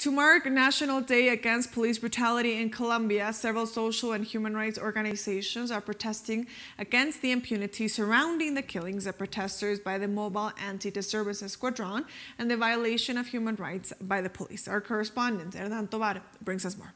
To mark National Day Against Police Brutality in Colombia, several social and human rights organizations are protesting against the impunity surrounding the killings of protesters by the Mobile Anti-Disturbance Squadron and the violation of human rights by the police. Our correspondent, Hernan Tovar, brings us more.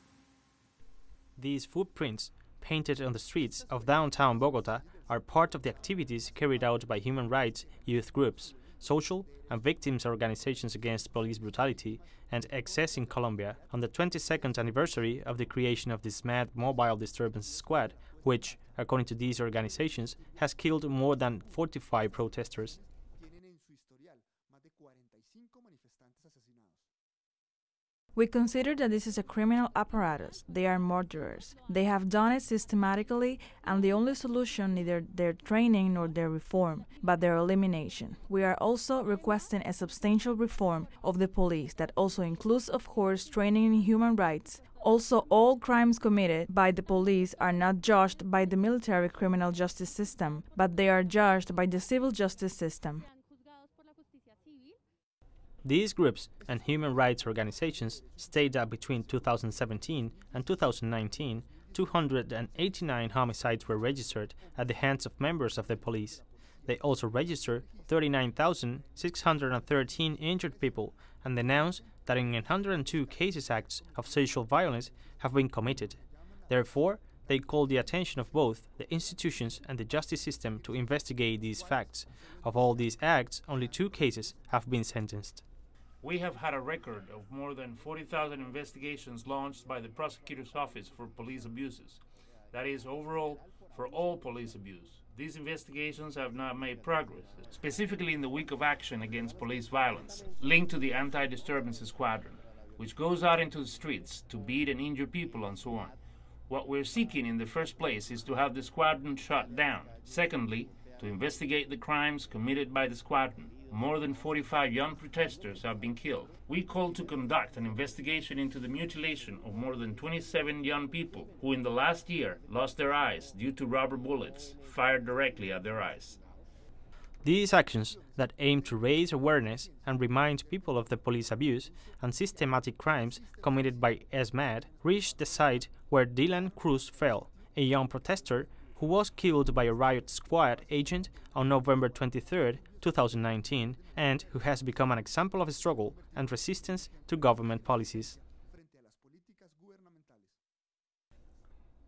These footprints, painted on the streets of downtown Bogota, are part of the activities carried out by human rights youth groups social and victims organizations against police brutality and excess in Colombia on the 22nd anniversary of the creation of ESMAD mobile disturbance squad, which, according to these organizations, has killed more than 45 protesters. We consider that this is a criminal apparatus. They are murderers. They have done it systematically, and the only solution neither their training nor their reform, but their elimination. We are also requesting a substantial reform of the police that also includes, of course, training in human rights. Also, all crimes committed by the police are not judged by the military criminal justice system, but they are judged by the civil justice system. These groups and human rights organizations state that between 2017 and 2019, 289 homicides were registered at the hands of members of the police. They also registered 39,613 injured people and announced that in 102 cases acts of sexual violence have been committed. Therefore, they called the attention of both the institutions and the justice system to investigate these facts. Of all these acts, only two cases have been sentenced. We have had a record of more than 40,000 investigations launched by the Prosecutor's Office for Police Abuses. That is, overall, for all police abuse. These investigations have not made progress, specifically in the week of action against police violence, linked to the Anti Disturbance Squadron, which goes out into the streets to beat and injure people and so on. What we're seeking in the first place is to have the squadron shut down. Secondly, to investigate the crimes committed by the squadron more than 45 young protesters have been killed. We call to conduct an investigation into the mutilation of more than 27 young people who in the last year lost their eyes due to rubber bullets fired directly at their eyes. These actions that aim to raise awareness and remind people of the police abuse and systematic crimes committed by ESMAD reached the site where Dylan Cruz fell, a young protester who was killed by a riot squad agent on November 23, 2019, and who has become an example of struggle and resistance to government policies.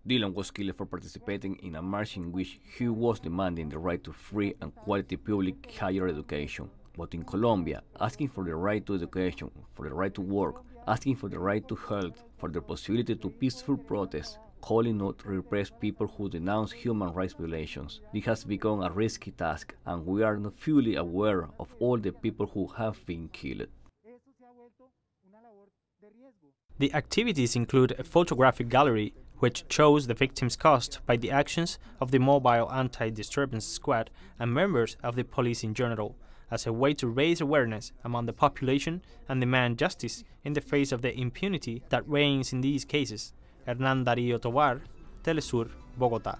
Dylan was killed for participating in a march in which he was demanding the right to free and quality public higher education. But in Colombia, asking for the right to education, for the right to work, asking for the right to health, for the possibility to peaceful protest, calling not to repress people who denounce human rights violations. This has become a risky task, and we are not fully aware of all the people who have been killed. The activities include a photographic gallery which shows the victims caused by the actions of the mobile anti-disturbance squad and members of the police in general, as a way to raise awareness among the population and demand justice in the face of the impunity that reigns in these cases. Hernán Darío Tovar, Telesur, Bogotá.